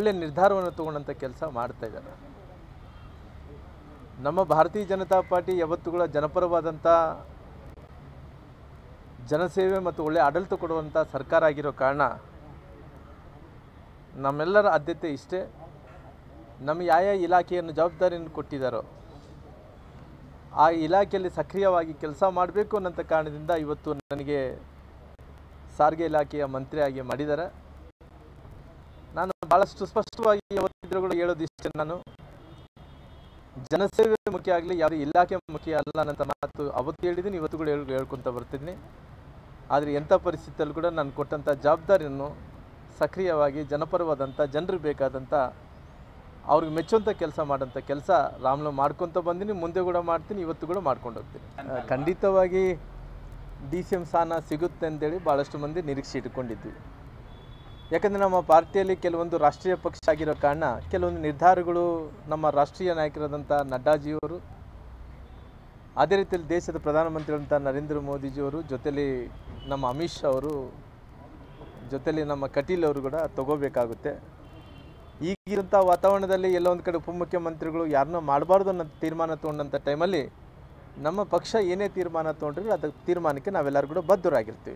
ಒಳ್ಳೆ ನಿರ್ಧಾರವನ್ನು ತಗೊಂಡಂಥ ಕೆಲಸ ಮಾಡ್ತಾ ಇದ್ದಾರೆ. ನಮ್ಮ ಭಾರತೀಯ ಜನತಾ ಪಾರ್ಟಿ ಯಾವತ್ತುಗಳ ಜನಪರವಾದಂಥ ಜನಸೇವೆ ಮತ್ತು ಒಳ್ಳೆ ಆಡಳಿತ ಕೊಡುವಂಥ ಸರ್ಕಾರ ಆಗಿರೋ ಕಾರಣ ನಮ್ಮೆಲ್ಲರ ಆದ್ಯತೆ ಇಷ್ಟೇ. ನಮ್ಮ ಯಾವ ಯಾವ ಇಲಾಖೆಯನ್ನು ಜವಾಬ್ದಾರಿಯನ್ನು ಕೊಟ್ಟಿದ್ದಾರೋ ಆ ಇಲಾಖೆಯಲ್ಲಿ ಸಕ್ರಿಯವಾಗಿ ಕೆಲಸ ಮಾಡಬೇಕು ಅನ್ನೋಂಥ ಕಾರಣದಿಂದ ಇವತ್ತು ನನಗೆ ಸಾರಿಗೆ ಇಲಾಖೆಯ ಮಂತ್ರಿಯಾಗಿ ಮಾಡಿದ್ದಾರೆ. ಭಾಳಷ್ಟು ಸ್ಪಷ್ಟವಾಗಿ ಯಾವತ್ತಿದ್ರು ಕೂಡ ಹೇಳೋದಿಷ್ಟೇ ನಾನು. ಜನಸೇವೆ ಮುಖ್ಯ ಆಗಲಿ, ಯಾವುದೇ ಇಲಾಖೆ ಮುಖ್ಯ ಅಲ್ಲ ಅನ್ನೋಂಥ ಮಾತು ಅವತ್ತು ಹೇಳಿದ್ದೀನಿ, ಇವತ್ತು ಕೂಡ ಹೇಳಿ, ಹೇಳ್ಕೊತ ಬರ್ತಿದ್ದೀನಿ. ಆದರೆ ಎಂಥ ಪರಿಸ್ಥಿತಿಯಲ್ಲೂ ಕೂಡ ನಾನು ಕೊಟ್ಟಂಥ ಜವಾಬ್ದಾರಿಯನ್ನು ಸಕ್ರಿಯವಾಗಿ ಜನಪರವಾದಂಥ ಜನರಿಗೆ ಬೇಕಾದಂಥ ಅವ್ರಿಗೆ ಮೆಚ್ಚುವಂಥ ಕೆಲಸ ಮಾಡೋಂಥ ಕೆಲಸ ರಾಮ್ಲು ಮಾಡ್ಕೊತ ಬಂದೀನಿ, ಮುಂದೆ ಕೂಡ ಮಾಡ್ತೀನಿ, ಇವತ್ತು ಕೂಡ ಮಾಡ್ಕೊಂಡು ಹೋಗ್ತೀನಿ. ಖಂಡಿತವಾಗಿ ಡಿ ಸಿ ಎಂ ಸ್ಥಾನ ಸಿಗುತ್ತೆ ಅಂತೇಳಿ ಭಾಳಷ್ಟು ಮಂದಿ ನಿರೀಕ್ಷೆ ಇಟ್ಕೊಂಡಿದ್ವಿ. ಯಾಕಂದರೆ ನಮ್ಮ ಪಾರ್ಟಿಯಲ್ಲಿ ಕೆಲವೊಂದು ರಾಷ್ಟ್ರೀಯ ಪಕ್ಷ ಆಗಿರೋ ಕಾರಣ ಕೆಲವೊಂದು ನಿರ್ಧಾರಗಳು ನಮ್ಮ ರಾಷ್ಟ್ರೀಯ ನಾಯಕರಾದಂಥ ನಡ್ಡಾಜಿಯವರು, ಅದೇ ರೀತಿಯಲ್ಲಿ ದೇಶದ ಪ್ರಧಾನಮಂತ್ರಿಯಾದಂಥ ನರೇಂದ್ರ ಮೋದಿಜಿಯವರು ಜೊತೆಯಲ್ಲಿ ನಮ್ಮ ಅಮಿತ್ ಶಾ ಅವರು ಜೊತೆಯಲ್ಲಿ ನಮ್ಮ ಕಟೀಲ್ ಅವರು ಕೂಡ ತಗೋಬೇಕಾಗುತ್ತೆ. ಈಗಿರಂಥ ವಾತಾವರಣದಲ್ಲಿ ಎಲ್ಲೊಂದು ಕಡೆ ಉಪಮುಖ್ಯಮಂತ್ರಿಗಳು ಯಾರನ್ನೂ ಮಾಡಬಾರ್ದು ಅನ್ನೋ ತೀರ್ಮಾನ ತೊಗೊಂಡಂಥ ಟೈಮಲ್ಲಿ ನಮ್ಮ ಪಕ್ಷ ಏನೇ ತೀರ್ಮಾನ ತೊಗೊಂಡ್ರೆ ಅದಕ್ಕೆ ತೀರ್ಮಾನಕ್ಕೆ ನಾವೆಲ್ಲರೂ ಕೂಡ ಬದ್ಧರಾಗಿರ್ತೀವಿ.